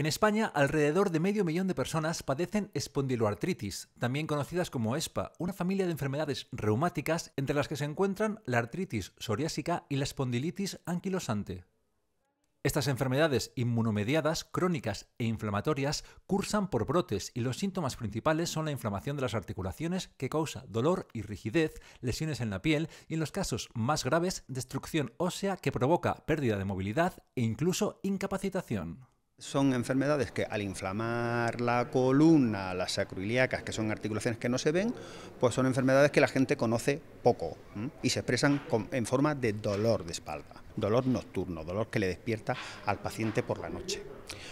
En España, alrededor de medio millón de personas padecen espondiloartritis, también conocidas como ESPA, una familia de enfermedades reumáticas entre las que se encuentran la artritis psoriásica y la espondilitis anquilosante. Estas enfermedades inmunomediadas, crónicas e inflamatorias cursan por brotes y los síntomas principales son la inflamación de las articulaciones que causa dolor y rigidez, lesiones en la piel y en los casos más graves destrucción ósea que provoca pérdida de movilidad e incluso incapacitación. Son enfermedades que al inflamar la columna, las sacroiliacas, que son articulaciones que no se ven, pues son enfermedades que la gente conoce poco y se expresan en forma de dolor de espalda, dolor nocturno, dolor que le despierta al paciente por la noche.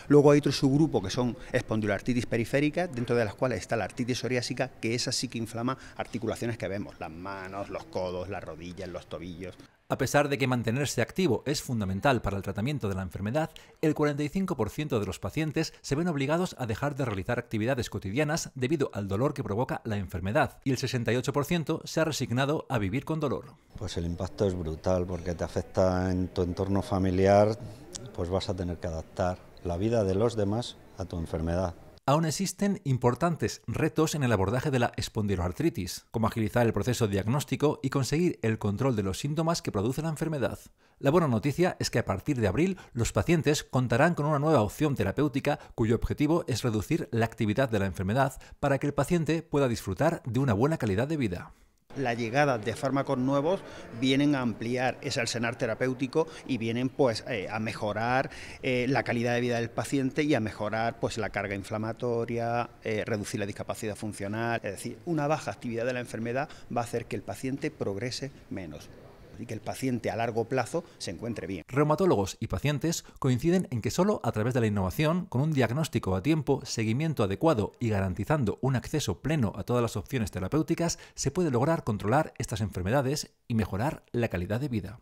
Luego hay otro subgrupo que son espondiloartritis periférica, dentro de las cuales está la artritis psoriásica, que esa sí que inflama articulaciones que vemos, las manos, los codos, las rodillas, los tobillos. A pesar de que mantenerse activo es fundamental para el tratamiento de la enfermedad, el 45% de los pacientes se ven obligados a dejar de realizar actividades cotidianas debido al dolor que provoca la enfermedad y el 68% se ha resignado a vivir con dolor. Pues el impacto es brutal porque te afecta en tu entorno familiar, pues vas a tener que adaptar la vida de los demás a tu enfermedad aún existen importantes retos en el abordaje de la espondiloartritis, como agilizar el proceso diagnóstico y conseguir el control de los síntomas que produce la enfermedad. La buena noticia es que a partir de abril los pacientes contarán con una nueva opción terapéutica cuyo objetivo es reducir la actividad de la enfermedad para que el paciente pueda disfrutar de una buena calidad de vida la llegada de fármacos nuevos vienen a ampliar ese arsenal terapéutico y vienen pues eh, a mejorar eh, la calidad de vida del paciente y a mejorar pues la carga inflamatoria, eh, reducir la discapacidad funcional, es decir, una baja actividad de la enfermedad va a hacer que el paciente progrese menos y que el paciente a largo plazo se encuentre bien. Reumatólogos y pacientes coinciden en que solo a través de la innovación, con un diagnóstico a tiempo, seguimiento adecuado y garantizando un acceso pleno a todas las opciones terapéuticas, se puede lograr controlar estas enfermedades y mejorar la calidad de vida.